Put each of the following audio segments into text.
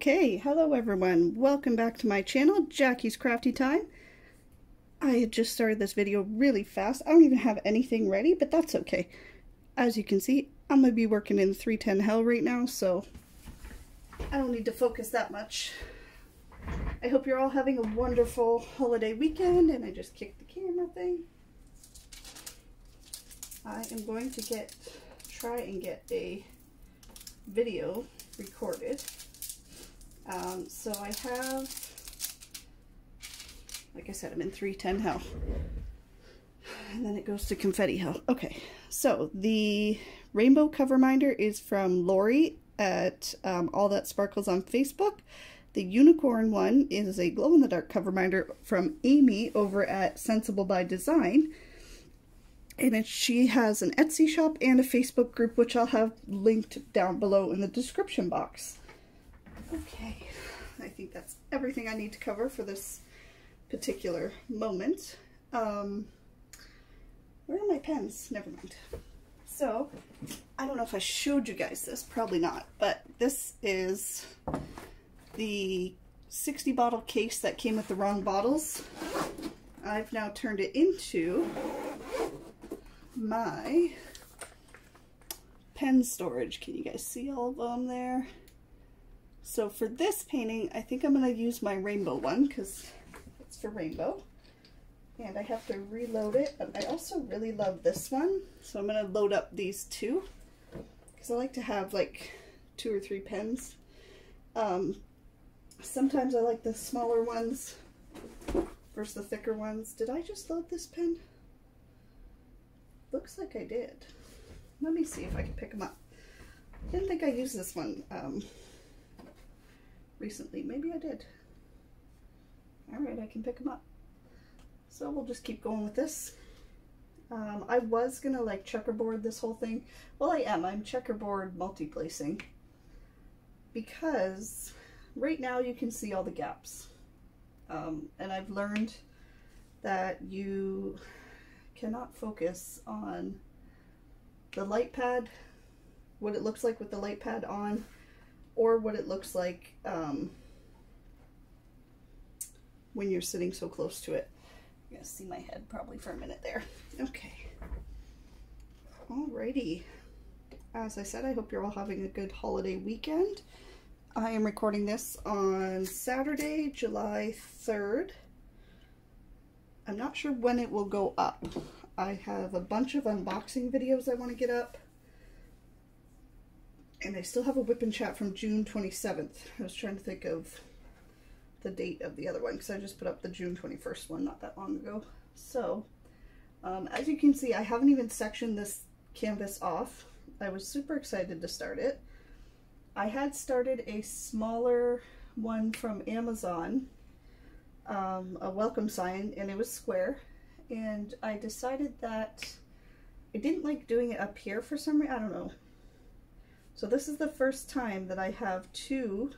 Okay, hello everyone. Welcome back to my channel, Jackie's Crafty Time. I had just started this video really fast. I don't even have anything ready, but that's okay. As you can see, I'm going to be working in 310 Hell right now, so I don't need to focus that much. I hope you're all having a wonderful holiday weekend, and I just kicked the camera thing. I am going to get, try and get a video recorded. Um, so I have, like I said, I'm in 310 hell. And then it goes to confetti hell. Okay, so the rainbow cover minder is from Lori at um, All That Sparkles on Facebook. The unicorn one is a glow-in-the-dark cover minder from Amy over at Scentsible by Design. And it, she has an Etsy shop and a Facebook group, which I'll have linked down below in the description box. Okay, I think that's everything I need to cover for this particular moment. Um, where are my pens? Never mind. So, I don't know if I showed you guys this, probably not, but this is the 60 bottle case that came with the wrong bottles. I've now turned it into my pen storage. Can you guys see all of them there? So for this painting, I think I'm going to use my rainbow one because it's for rainbow. And I have to reload it, but I also really love this one. So I'm going to load up these two because I like to have like two or three pens. Um, sometimes I like the smaller ones versus the thicker ones. Did I just load this pen? Looks like I did. Let me see if I can pick them up. I Didn't think I used this one um, recently. Maybe I did. Alright, I can pick them up. So we'll just keep going with this. Um, I was going to like checkerboard this whole thing. Well, I am. I'm checkerboard multi-placing. Because right now you can see all the gaps. Um, and I've learned that you cannot focus on the light pad, what it looks like with the light pad on, or what it looks like um, when you're sitting so close to it. You're gonna see my head probably for a minute there. Okay. Alrighty. As I said, I hope you're all having a good holiday weekend. I am recording this on Saturday, July 3rd. I'm not sure when it will go up. I have a bunch of unboxing videos I want to get up. And I still have a WIP and chat from June 27th. I was trying to think of the date of the other one because I just put up the June 21st one not that long ago. So, um, as you can see, I haven't even sectioned this canvas off. I was super excited to start it. I had started a smaller one from Amazon um, a welcome sign and it was square and I decided that I didn't like doing it up here for some reason, I don't know. So this is the first time that I have two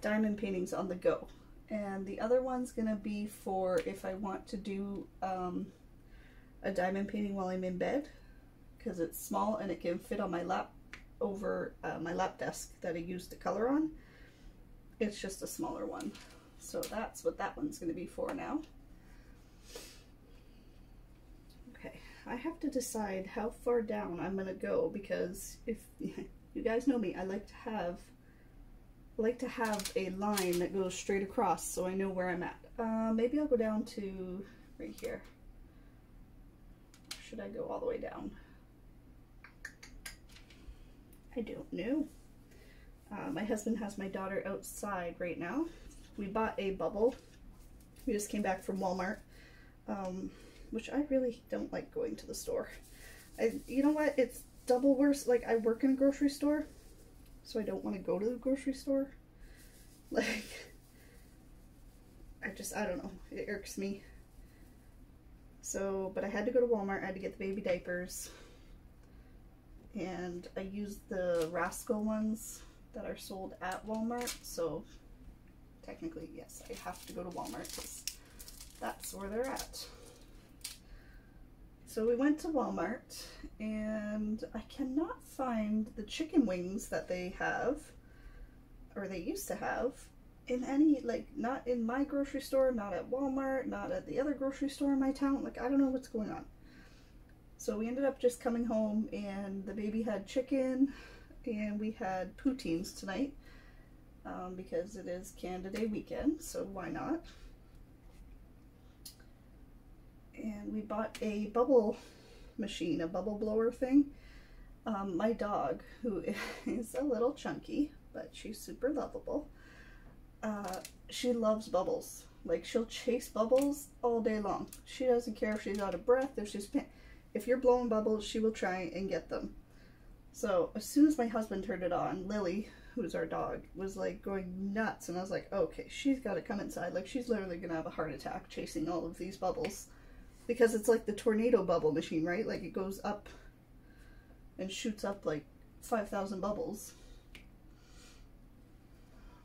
diamond paintings on the go and the other one's gonna be for if I want to do um, a diamond painting while I'm in bed because it's small and it can fit on my lap over uh, my lap desk that I use to color on. It's just a smaller one. So that's what that one's to be for now. Okay, I have to decide how far down I'm to go because if you guys know me, I like to have I like to have a line that goes straight across so I know where I'm at. Uh, maybe I'll go down to right here. should I go all the way down? I don't know. Uh, my husband has my daughter outside right now we bought a bubble. We just came back from Walmart, um, which I really don't like going to the store. I, you know what? It's double worse. Like, I work in a grocery store, so I don't want to go to the grocery store. Like, I just, I don't know. It irks me. So, but I had to go to Walmart. I had to get the baby diapers. And I used the Rascal ones that are sold at Walmart. So technically, yes, I have to go to Walmart because that's where they're at. So we went to Walmart and I cannot find the chicken wings that they have. or they used to have, in any, like, not in my grocery store, not at Walmart, not at the other grocery store in my town. Like, I don't know what's going on. So we ended up just coming home and the baby had chicken and we had poutines tonight um, because it is Canada Day weekend, so why not? And we bought a bubble machine, a bubble blower thing. Um, my dog, who is a little chunky, but she's super lovable, uh, she loves bubbles. Like she'll chase bubbles all day long. She doesn't care if she's out of breath, if she's if you're blowing bubbles, she will try and get them. So as soon as my husband turned it on, Lily, who's our dog, was like going nuts. And I was like, okay, she's got to come inside. Like she's literally going to have a heart attack chasing all of these bubbles. Because it's like the tornado bubble machine, right? Like it goes up and shoots up like 5,000 bubbles.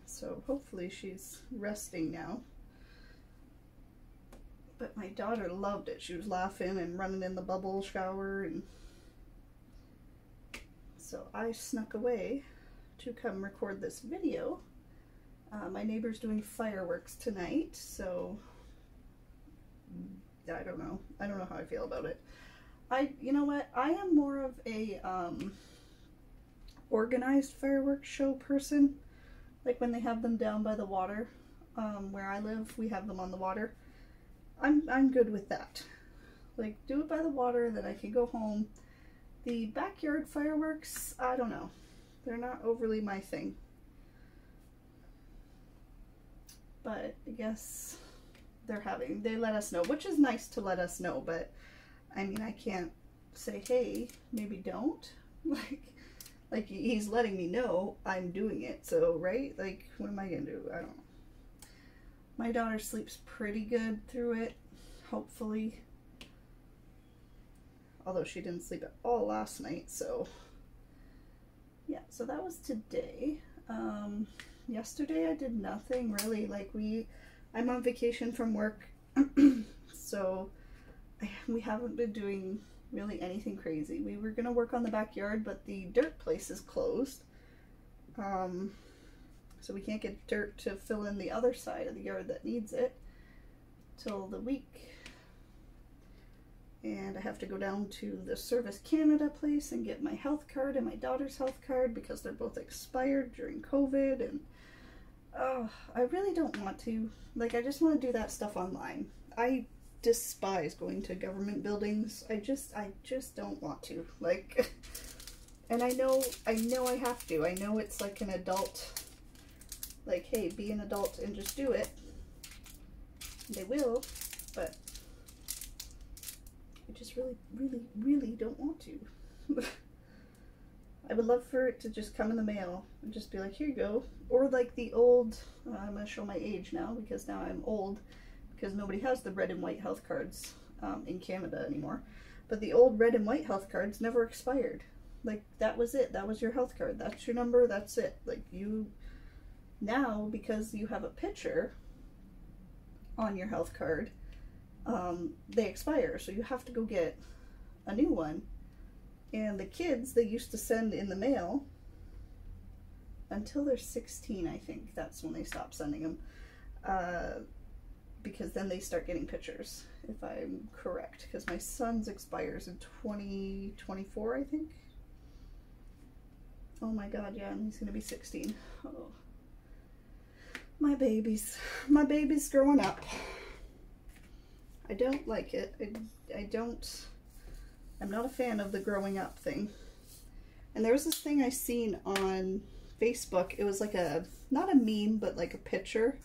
So hopefully she's resting now. But my daughter loved it. She was laughing and running in the bubble shower and so I snuck away to come record this video. Uh, my neighbor's doing fireworks tonight, so I don't know. I don't know how I feel about it. I, you know what? I am more of a um, organized fireworks show person. Like when they have them down by the water. Um, where I live, we have them on the water. I'm I'm good with that. Like do it by the water, then I can go home the backyard fireworks, I don't know. They're not overly my thing. But I guess they're having, they let us know, which is nice to let us know, but I mean, I can't say, hey, maybe don't. Like, like he's letting me know I'm doing it, so, right? Like, what am I gonna do? I don't know. My daughter sleeps pretty good through it, hopefully although she didn't sleep at all last night, so yeah, so that was today. Um, yesterday I did nothing really, like we, I'm on vacation from work, so I, we haven't been doing really anything crazy. We were going to work on the backyard, but the dirt place is closed. Um, so we can't get dirt to fill in the other side of the yard that needs it till the week and I have to go down to the Service Canada place and get my health card and my daughter's health card because they're both expired during COVID and oh, I really don't want to. Like, I just want to do that stuff online. I despise going to government buildings. I just, I just don't want to. Like, and I know, I know I have to. I know it's like an adult, like, hey, be an adult and just do it. They will, but I just really, really, really don't want to. I would love for it to just come in the mail and just be like, here you go. Or like the old, uh, I'm going to show my age now because now I'm old because nobody has the red and white health cards um, in Canada anymore. But the old red and white health cards never expired. Like that was it. That was your health card. That's your number. That's it. Like you, now because you have a picture on your health card, um, they expire. So you have to go get a new one. And the kids, they used to send in the mail until they're 16, I think. That's when they stop sending them. Uh, because then they start getting pictures, if I'm correct. Because my son's expires in 2024, I think. Oh my god, yeah, and he's going to be 16. Oh. My babies. My baby's growing up. I don't like it. I, I don't, I'm not a fan of the growing up thing. And there was this thing I seen on Facebook. It was like a, not a meme, but like a picture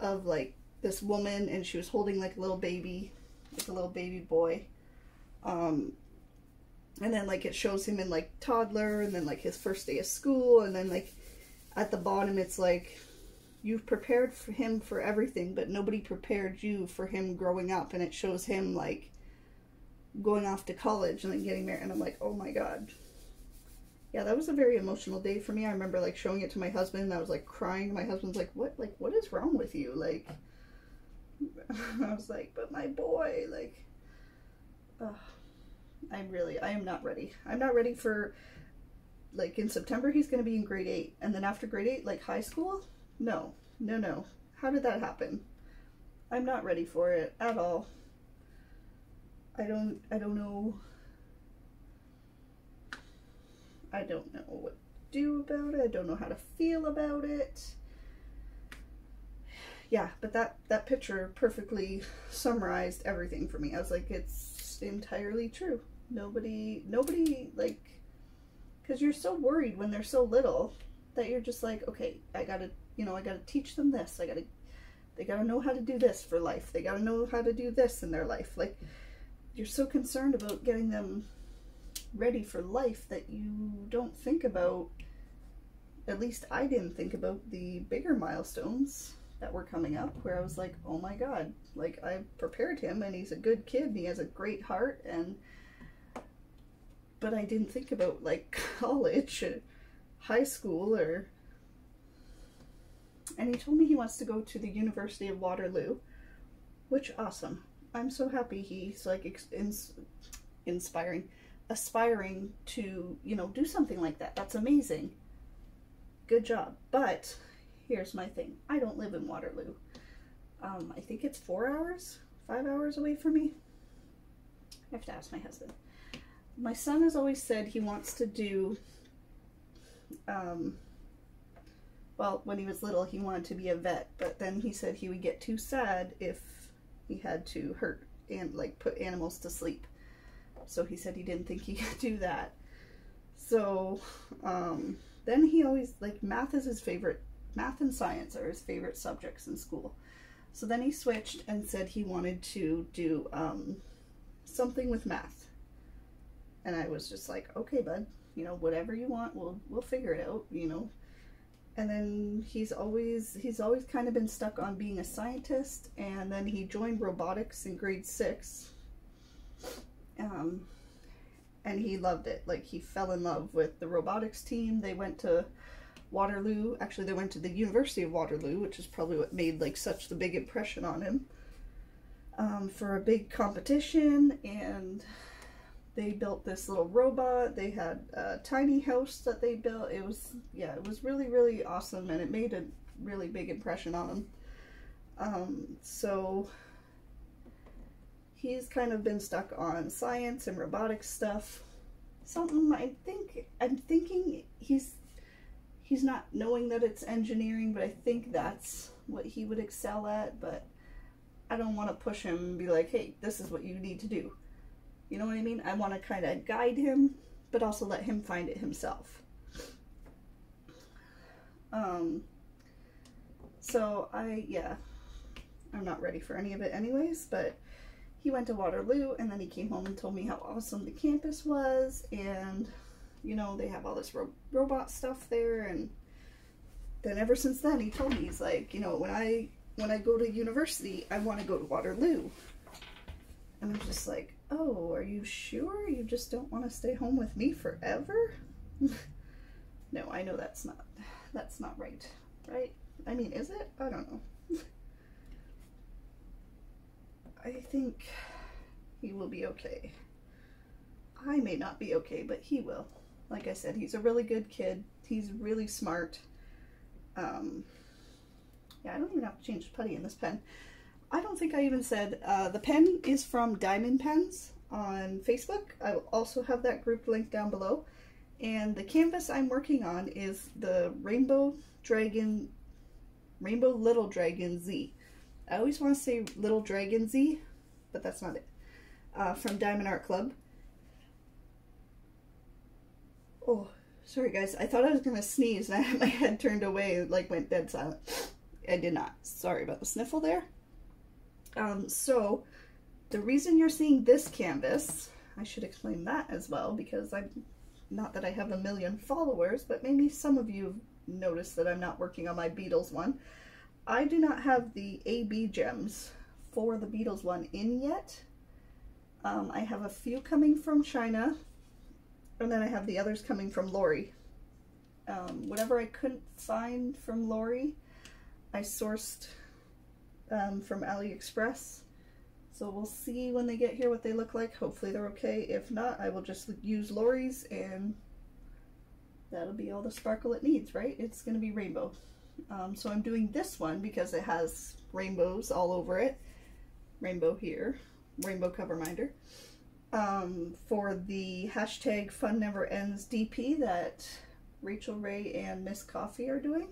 of like this woman and she was holding like a little baby, like a little baby boy. Um, and then like it shows him in like toddler and then like his first day of school and then like at the bottom it's like you've prepared for him for everything, but nobody prepared you for him growing up. And it shows him like going off to college and then getting married. And I'm like, oh my God. Yeah, that was a very emotional day for me. I remember like showing it to my husband and I was like crying. My husband's like, what, like, what is wrong with you? Like, I was like, but my boy, like, I'm really, I am not ready. I'm not ready for like in September he's going to be in grade 8 and then after grade 8 like high school? No. No, no. How did that happen? I'm not ready for it at all. I don't I don't know I don't know what to do about it. I don't know how to feel about it. Yeah, but that that picture perfectly summarized everything for me. I was like it's entirely true. Nobody nobody like cuz you're so worried when they're so little that you're just like, okay, I got to, you know, I got to teach them this. I got to they got to know how to do this for life. They got to know how to do this in their life. Like you're so concerned about getting them ready for life that you don't think about, at least I didn't think about the bigger milestones that were coming up where I was like, oh my God, like I prepared him and he's a good kid and he has a great heart and, but I didn't think about like college or high school or, and he told me he wants to go to the University of Waterloo, which awesome. I'm so happy he's like ins inspiring aspiring to, you know, do something like that. That's amazing. Good job. But here's my thing. I don't live in Waterloo. Um, I think it's four hours, five hours away from me. I have to ask my husband. My son has always said he wants to do, um, well, when he was little, he wanted to be a vet, but then he said he would get too sad if he had to hurt and like put animals to sleep so he said he didn't think he could do that. So um, then he always, like, math is his favorite, math and science are his favorite subjects in school. So then he switched and said he wanted to do um, something with math. And I was just like, okay, bud, you know, whatever you want, we'll, we'll figure it out, you know. And then he's always, he's always kind of been stuck on being a scientist. And then he joined robotics in grade six um, and he loved it. Like he fell in love with the robotics team. They went to Waterloo. Actually, they went to the University of Waterloo, which is probably what made like such the big impression on him. Um, for a big competition, and they built this little robot. They had a tiny house that they built. It was yeah, it was really really awesome, and it made a really big impression on him. Um, so he's kind of been stuck on science and robotics stuff. Something I think I'm thinking he's he's not knowing that it's engineering, but I think that's what he would excel at, but I don't want to push him and be like, "Hey, this is what you need to do." You know what I mean? I want to kind of guide him, but also let him find it himself. Um so I yeah, I'm not ready for any of it anyways, but he went to Waterloo and then he came home and told me how awesome the campus was and you know they have all this ro robot stuff there and then ever since then he told me he's like you know when I when I go to university I want to go to Waterloo and I'm just like oh are you sure you just don't want to stay home with me forever no I know that's not that's not right right I mean is it I don't know I think he will be okay. I may not be okay, but he will. Like I said, he's a really good kid. He's really smart. Um, yeah, I don't even have to change the putty in this pen. I don't think I even said uh, the pen is from Diamond Penz on Facebook. I will also have that group link down below. And the canvas I'm working on is the Rainbow Dragon, Rainbow Little Dragon Z. I always want to say Little Dragon Z, but that's not it. Uh, from Diamond Art Club. Oh, sorry guys. I thought I was going to sneeze and I had my head turned away and like went dead silent. I did not. Sorry about the sniffle there. Um, so, the reason you're seeing this canvas, I should explain that as well because I'm, not that I have a million followers, but maybe some of you noticed that I'm not working on my Beatles one. I do not have the AB gems for the Beatles one in yet. Um, I have a few coming from China, and then I have the others coming from Lori. Um, whatever I couldn't find from Lori, I sourced um, from AliExpress. So we'll see when they get here what they look like. Hopefully they're okay. If not, I will just use Lori's and that'll be all the sparkle it needs, right? It's going to be rainbow. Um, so I'm doing this one because it has rainbows all over it. Rainbow here, rainbow cover minder. Um, for the hashtag Fun Never Ends DP that Rachel Ray and Miss Coffee are doing.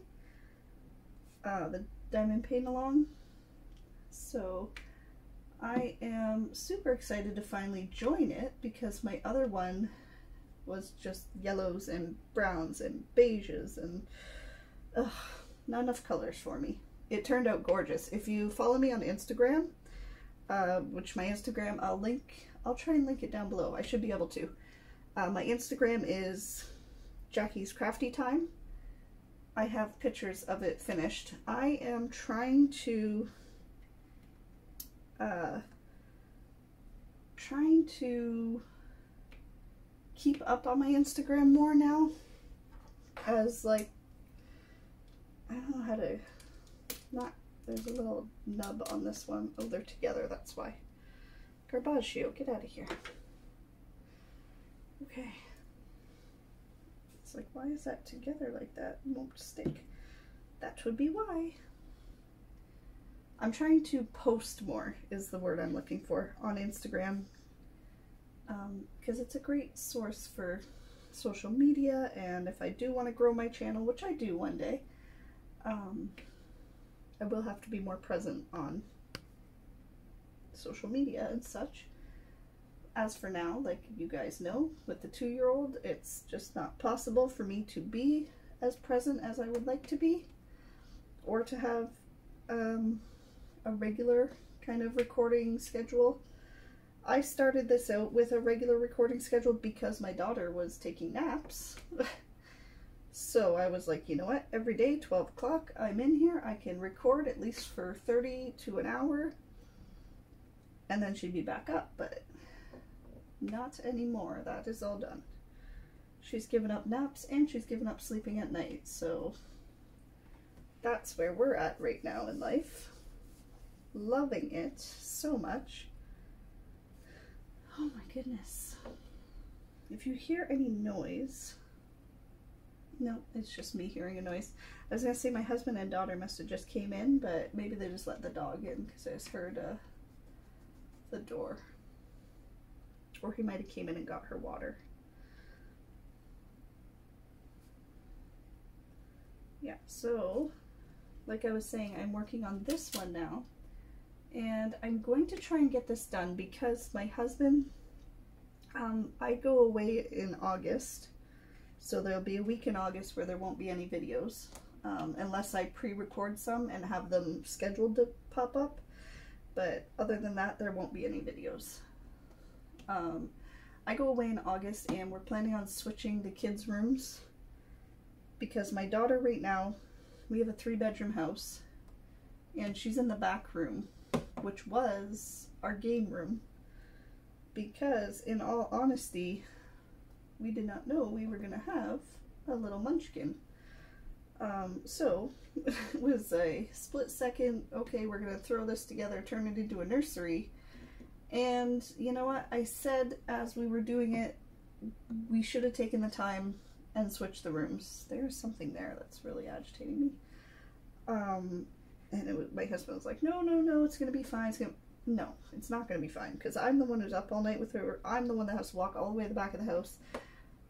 Uh, the Diamond Paint Along. So I am super excited to finally join it because my other one was just yellows and browns and beiges and ugh, not enough colors for me. It turned out gorgeous. If you follow me on Instagram, uh, which my Instagram, I'll link, I'll try and link it down below. I should be able to. Uh, my Instagram is Jackie's Crafty Time. I have pictures of it finished. I am trying to uh, trying to keep up on my Instagram more now as like I don't know how to not there's a little nub on this one. Oh, they're together, that's why. Garbaggio, get out of here. Okay. It's like, why is that together like that? Won't stick. That would be why. I'm trying to post more is the word I'm looking for on Instagram because um, it's a great source for social media and if I do want to grow my channel, which I do one day, um, I will have to be more present on social media and such. As for now, like you guys know, with the two-year-old, it's just not possible for me to be as present as I would like to be or to have um, a regular kind of recording schedule. I started this out with a regular recording schedule because my daughter was taking naps. so I was like, you know what, every day, 12 o'clock, I'm in here, I can record at least for 30 to an hour, and then she'd be back up, but not anymore. That is all done. She's given up naps and she's given up sleeping at night, so that's where we're at right now in life loving it so much. Oh my goodness. If you hear any noise, no, it's just me hearing a noise. I was gonna say my husband and daughter must have just came in, but maybe they just let the dog in because I just heard uh, the door. Or he might have came in and got her water. Yeah, so like I was saying, I'm working on this one now and I'm going to try and get this done because my husband, um, I go away in August, so there'll be a week in August where there won't be any videos, um, unless I pre-record some and have them scheduled to pop up, but other than that, there won't be any videos. Um, I go away in August and we're planning on switching the kids' rooms because my daughter right now, we have a three bedroom house and she's in the back room which was our game room. Because, in all honesty, we did not know we were going to have a little munchkin. Um, so, it was a split second, okay, we're going to throw this together, turn it into a nursery. And you know what? I said as we were doing it, we should have taken the time and switched the rooms. There's something there that's really agitating me. Um, and it was, my husband was like, no, no, no, it's going to be fine. It's gonna... No, it's not going to be fine because I'm the one who's up all night with her. I'm the one that has to walk all the way to the back of the house.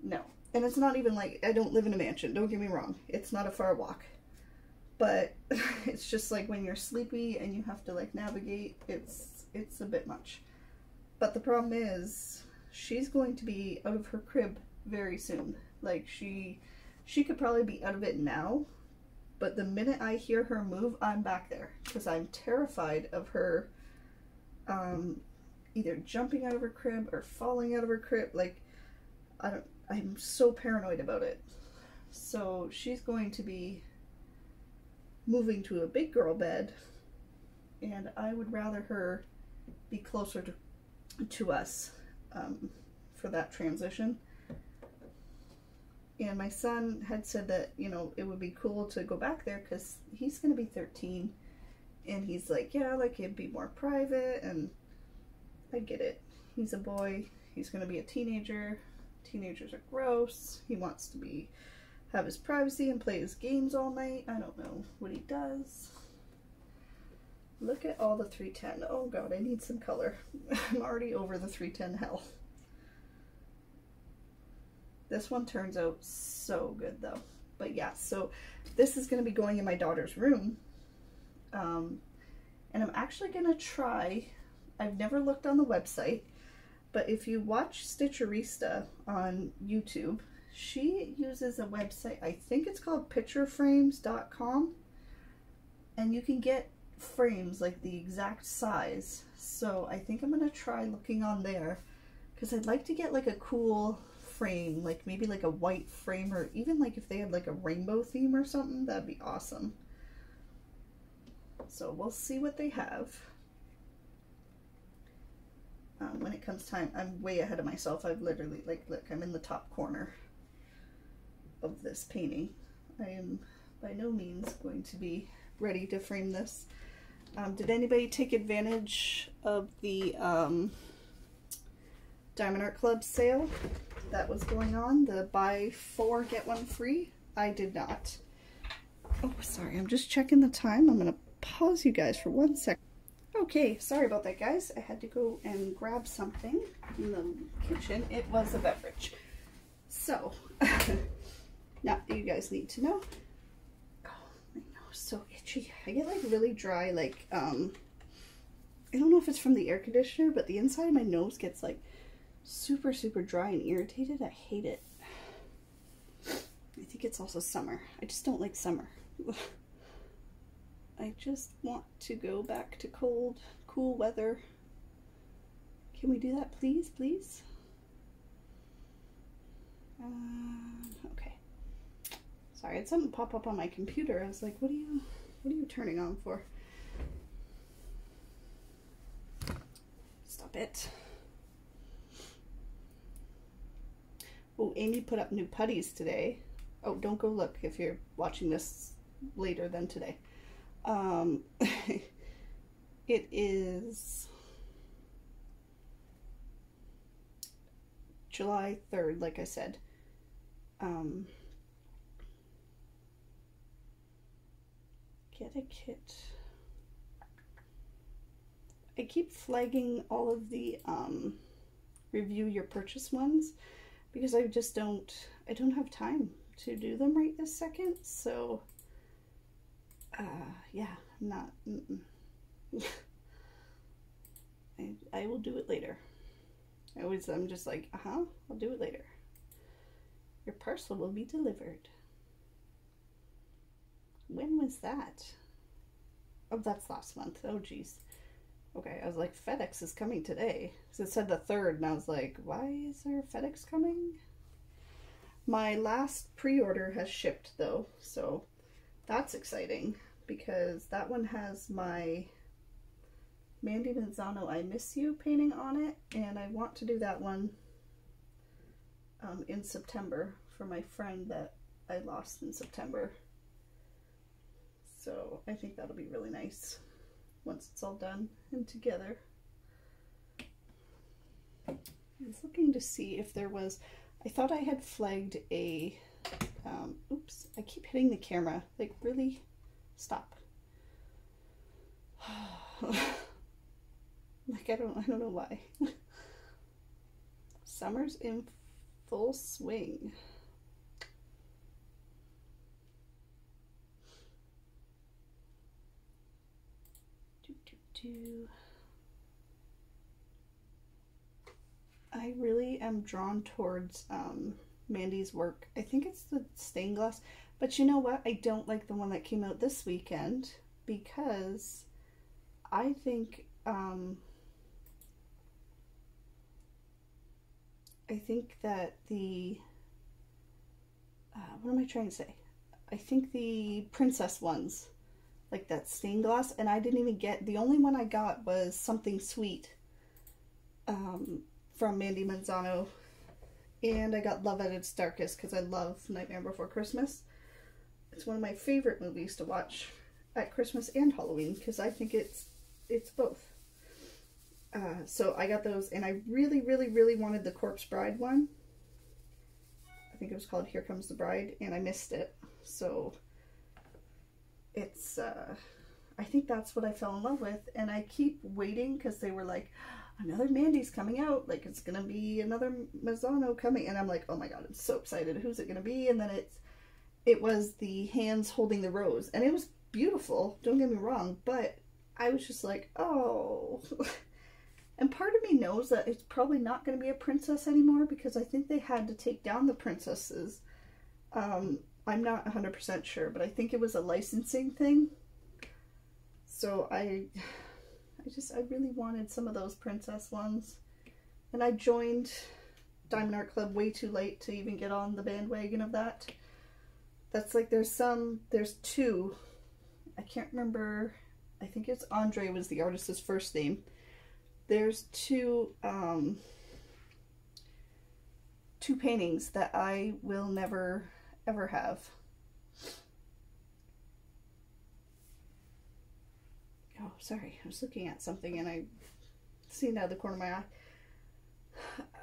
No. And it's not even like, I don't live in a mansion. Don't get me wrong. It's not a far walk. But it's just like when you're sleepy and you have to like navigate, it's, it's a bit much. But the problem is she's going to be out of her crib very soon. Like she, she could probably be out of it now but the minute I hear her move, I'm back there because I'm terrified of her um, either jumping out of her crib or falling out of her crib. Like, I don't, I'm so paranoid about it. So she's going to be moving to a big girl bed, and I would rather her be closer to, to us um, for that transition and my son had said that you know it would be cool to go back there because he's going to be 13 and he's like yeah like it'd be more private and i get it he's a boy he's going to be a teenager teenagers are gross he wants to be have his privacy and play his games all night. I don't know what he does. Look at all the 310. Oh god, I need some color. I'm already over the 310 hell. This one turns out so good though. But yeah, so this is going to be going in my daughter's room. Um, and I'm actually going to try, I've never looked on the website, but if you watch Stitcherista on YouTube, she uses a website, I think it's called pictureframes.com, and you can get frames like the exact size. So I think I'm going to try looking on there because I'd like to get like a cool frame, like maybe like a white frame or even like if they had like a rainbow theme or something, that'd be awesome. So we'll see what they have. Um, when it comes time, I'm way ahead of myself. I've literally, like, look, I'm in the top corner of this painting. I am by no means going to be ready to frame this. Um, did anybody take advantage of the um, Diamond Art Club sale that was going on? The buy four, get one free? I did not. Oh, sorry, I'm just checking the time. I'm going to pause you guys for one sec. Okay, sorry about that, guys. I had to go and grab something in the kitchen. It was a beverage. So, now you guys need to know Oh, my nose so itchy. I get like really dry, like, um, I don't know if it's from the air conditioner, but the inside of my nose gets like super, super dry and irritated. I hate it. I think it's also summer. I just don't like summer. I just want to go back to cold, cool weather. Can we do that, please, please? Um, okay. Sorry, I had something pop up on my computer. I was like, what are you, what are you turning on for? Stop it. Oh, Amy put up new putties today. Oh, don't go look if you're watching this later than today. Um, it is July 3rd, like I said. Um, get a kit. I keep flagging all of the um, review your purchase ones because I just don't, I don't have time to do them right this second. So, uh, yeah, I'm not, mm -mm. I, I will do it later. I always, I'm just like, uh-huh, I'll do it later. Your parcel will be delivered. When was that? Oh, that's last month. Oh, geez. Okay, I was like, FedEx is coming today. So it said the third, and I was like, why is there FedEx coming? My last pre-order has shipped, though, so that's exciting because that one has my Mandy Manzano I Miss You painting on it, and I want to do that one um, in September for my friend that I lost in September. So I think that'll be really nice once it's all done and together. I was looking to see if there was, I thought I had flagged a, um, oops, I keep hitting the camera, like really, stop. like I don't, I don't know why. Summer's in full swing. To I really am drawn towards um, Mandy's work. I think it's the stained glass, but you know what? I don't like the one that came out this weekend because I think um, I think that the uh, what am I trying to say? I think the princess ones like that stained glass and I didn't even get the only one I got was something sweet um, from Mandy Manzano. And I got Love at its Darkest because I love Nightmare Before Christmas. It's one of my favorite movies to watch at Christmas and Halloween because I think it's it's both. Uh, so I got those and I really really really wanted the Corpse Bride one. I think it was called Here Comes the Bride, and I missed it. So it's, uh, I think that's what I fell in love with. And I keep waiting because they were like, another Mandy's coming out. Like it's going to be another Mazzano coming. And I'm like, oh my God, I'm so excited. Who's it going to be? And then it's, it was the hands holding the rose. And it was beautiful. Don't get me wrong. But I was just like, oh. and part of me knows that it's probably not going to be a princess anymore because I think they had to take down the princesses. Um, I'm not 100% sure, but I think it was a licensing thing. So I, I just, I really wanted some of those princess ones. And I joined Diamond Art Club way too late to even get on the bandwagon of that. That's like, there's some, there's two. I can't remember I think it's Andre was the artist's first name. There's two um, two paintings that I will never ever have. Oh, sorry. I was looking at something and I seen out of the corner of my eye.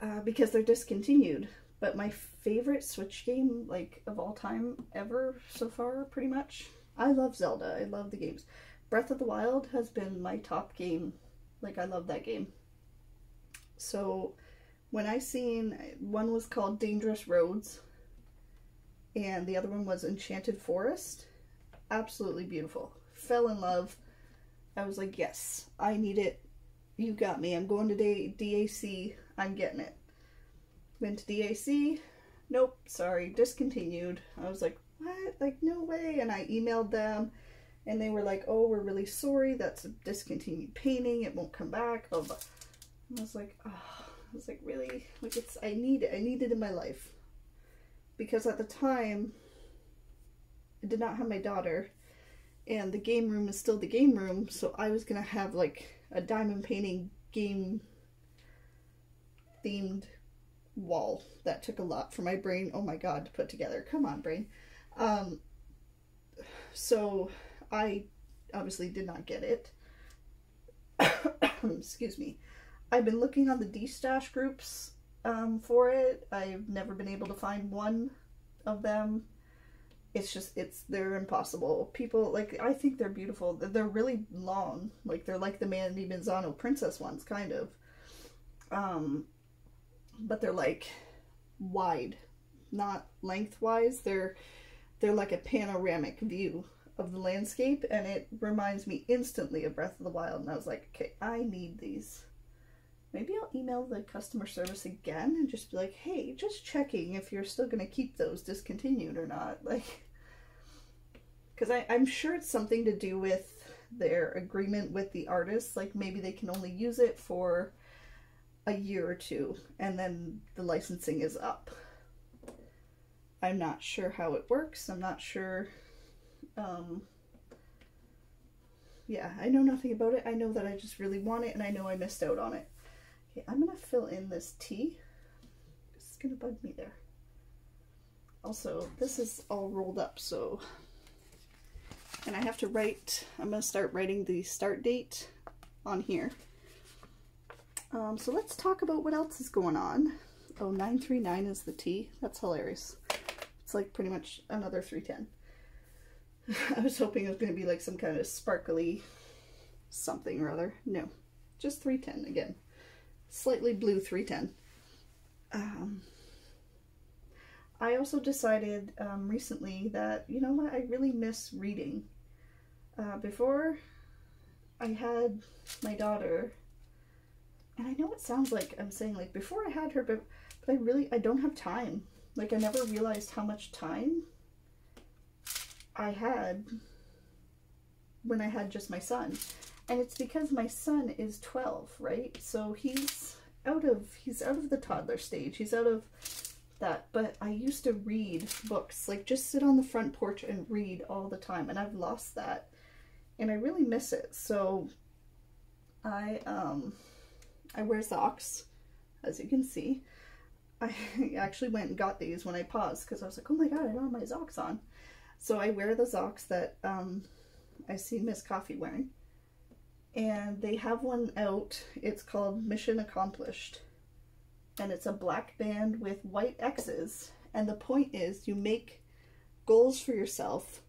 Uh, because they're discontinued. But my favorite Switch game, like, of all time ever so far, pretty much. I love Zelda. I love the games. Breath of the Wild has been my top game. Like, I love that game. So, when I seen, one was called Dangerous Roads, and the other one was Enchanted Forest. Absolutely beautiful. Fell in love. I was like, yes, I need it. You got me. I'm going to DAC. I'm getting it. Went to DAC. Nope, sorry, discontinued. I was like, what? Like, no way. And I emailed them and they were like, oh, we're really sorry, that's a discontinued painting, it won't come back, I was like, oh, I was like, really? Like, it's, I need it, I need it in my life. Because at the time, I did not have my daughter, and the game room is still the game room, so I was gonna have, like, a diamond painting game themed wall. That took a lot for my brain, oh my god, to put together. Come on, brain. Um, so I obviously did not get it. Excuse me. I've been looking on the D-Stash groups um, for it. I've never been able to find one of them. It's just, it's, they're impossible. People, like, I think they're beautiful. They're really long. Like, they're like the Mandy Mazzano princess ones, kind of. Um, but they're, like, wide. Not lengthwise. They're, they're like a panoramic view of the landscape and it reminds me instantly of Breath of the Wild and I was like, okay, I need these. Maybe I'll email the customer service again and just be like, hey, just checking if you're still going to keep those discontinued or not. Like, because I'm sure it's something to do with their agreement with the artist. Like maybe they can only use it for a year or two and then the licensing is up. I'm not sure how it works. I'm not sure um, yeah, I know nothing about it. I know that I just really want it and I know I missed out on it. Okay, I'm to fill in this T. It's going to bug me there. Also, this is all rolled up, so... And I have to write, I'm going to start writing the start date on here. Um, so let's talk about what else is going on. Oh, 939 is the T. That's hilarious. It's like pretty much another 310. I was hoping it was going to be like some kind of sparkly something or other. No, just 310 again. Slightly blue 310. Um, I also decided um, recently that, you know what, I really miss reading. Uh, before I had my daughter, and I know it sounds like I'm saying like before I had her, but, but I really, I don't have time. Like I never realized how much time I had when I had just my son. And it's because my son is 12, right? So he's out of he's out of the toddler stage. He's out of that. But I used to read books, like just sit on the front porch and read all the time. And I've lost that. And I really miss it. So I um I wear socks, as you can see. I actually went and got these when I paused because I was like, oh my god, I don't have my socks on. So I wear the socks that um, I see Miss Coffee wearing. And they have one out. It's called Mission Accomplished. And it's a black band with white X's. And the point is you make goals for yourself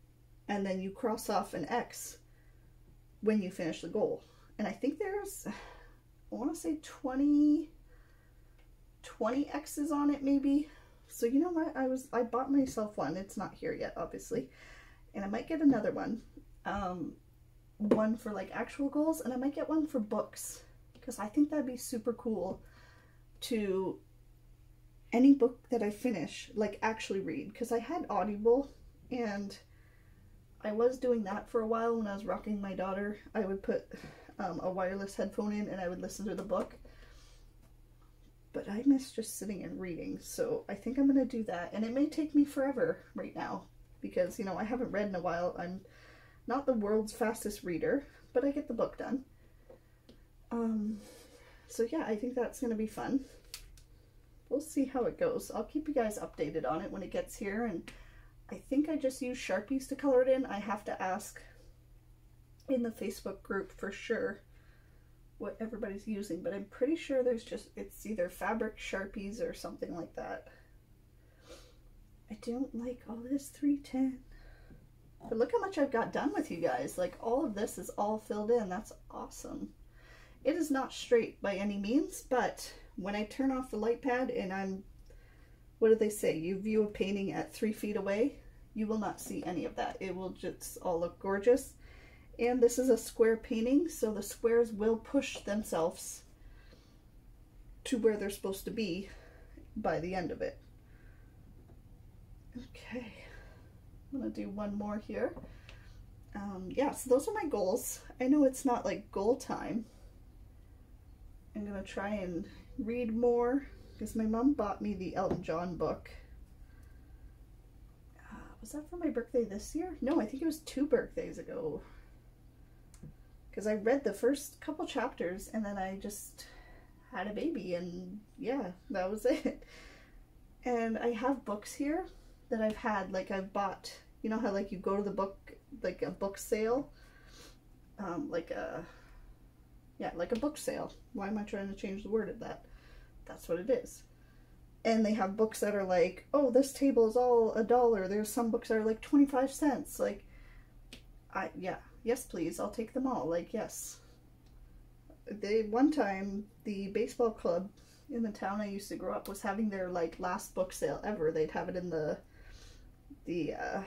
and then you cross off an X when you finish the goal. And I think there's, I want to say 20, 20 X's on it maybe. So you know what? I was, I bought myself one. It's not here yet, obviously. And I might get another one. Um, one for like actual goals and I might get one for books because I think that'd be super cool to any book that I finish, like actually read. Because I had Audible and I was doing that for a while when I was rocking my daughter. I would put um, a wireless headphone in and I would listen to the book. But I miss just sitting and reading, so I think I'm going to do that. And it may take me forever right now because, you know, I haven't read in a while. I'm not the world's fastest reader, but I get the book done. Um, so yeah, I think that's going to be fun we'll see how it goes. I'll keep you guys updated on it when it gets here. And I think I just use Sharpies to color it in. I have to ask in the Facebook group for sure what everybody's using, but I'm pretty sure there's just, it's either fabric Sharpies or something like that. I don't like all this 310. But look how much I've got done with you guys. Like all of this is all filled in. That's awesome. It is not straight by any means, but when I turn off the light pad and I'm, what do they say? You view a painting at three feet away, you will not see any of that. It will just all look gorgeous. And this is a square painting, so the squares will push themselves to where they're supposed to be by the end of it. Okay, I'm gonna do one more here. Um, yeah, so those are my goals. I know it's not like goal time. I'm gonna try and read more because my mom bought me the Elton John book. Uh, was that for my birthday this year? No, I think it was two birthdays ago. Because I read the first couple chapters and then I just had a baby and yeah, that was it. And I have books here that I've had, like I've bought, you know how like you go to the book, like a book sale, um, like a yeah, like a book sale. Why am I trying to change the word of that? That's what it is. And they have books that are like, oh, this table is all a dollar. There's some books that are like 25 cents. Like, I, yeah, yes, please. I'll take them all. Like, yes. They, one time, the baseball club in the town I used to grow up was having their, like, last book sale ever. They'd have it in the, the, uh,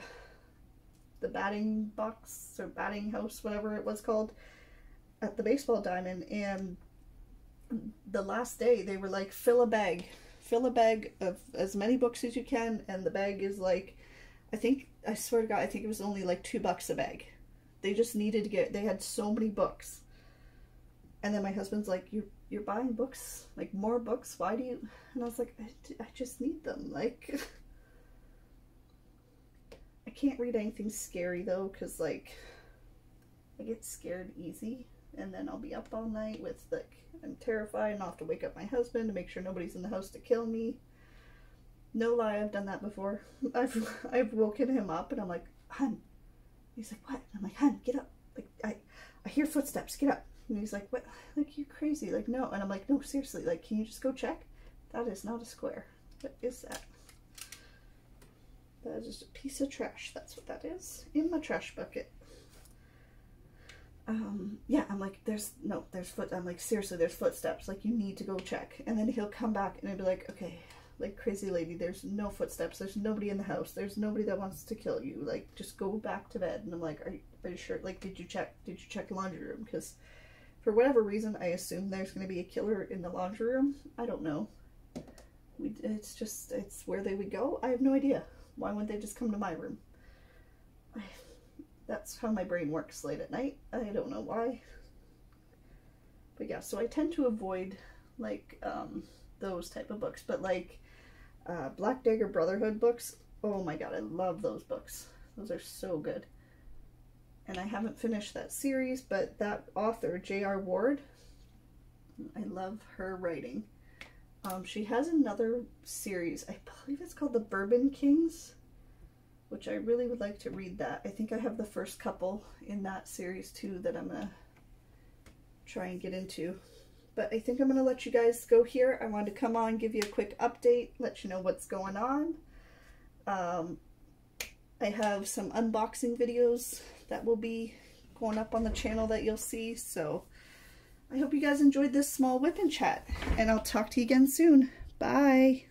the batting box or batting house, whatever it was called at the baseball diamond and the last day they were like fill a bag. Fill a bag of as many books as you can and the bag is like i think i swear to god i think it was only like two bucks a bag. They just needed to get they had so many books. And then my husband's like you you're buying books like more books? Why do you and i was like i, I just need them like i can't read anything scary though because like i get scared easy and then I'll be up all night with like I'm terrified and I'll have to wake up my husband to make sure nobody's in the house to kill me. No lie, I've done that before. I've I've woken him up and I'm like, hun. He's like, what? I'm like, hun, get up. Like I I hear footsteps, get up. And he's like, what? Like you're crazy. Like no. And I'm like, no, seriously. Like, can you just go check? That is not a square. What is that? That is just a piece of trash. That's what that is. In my trash bucket um, yeah, I'm like, there's, no, there's foot, I'm like, seriously, there's footsteps, like, you need to go check. And then he'll come back and I'll be like, okay, like, crazy lady, there's no footsteps, there's nobody in the house, there's nobody that wants to kill you, like, just go back to bed. And I'm like, are you, are you sure, like, did you check, did you check the laundry room? Because for whatever reason, I assume there's going to be a killer in the laundry room. I don't know. We, it's just, it's where they would go. I have no idea. Why wouldn't they just come to my room? I, that's how my brain works late at night. I don't know why. But yeah, so I tend to avoid like um, those type of books. But like uh, Black Dagger Brotherhood books, oh my god, I love those books. Those are so good. And I haven't finished that series, but that author, J.R. Ward, I love her writing. Um, she has another series, I believe it's called The Bourbon Kings which I really would like to read that. I think I have the first couple in that series too that I'm going to try and get into. But I think I'm going to let you guys go here. I wanted to come on, give you a quick update, let you know what's going on. Um, I have some unboxing videos that will be going up on the channel that you'll see. So I hope you guys enjoyed this small WIP and chat and I'll talk to you again soon. Bye.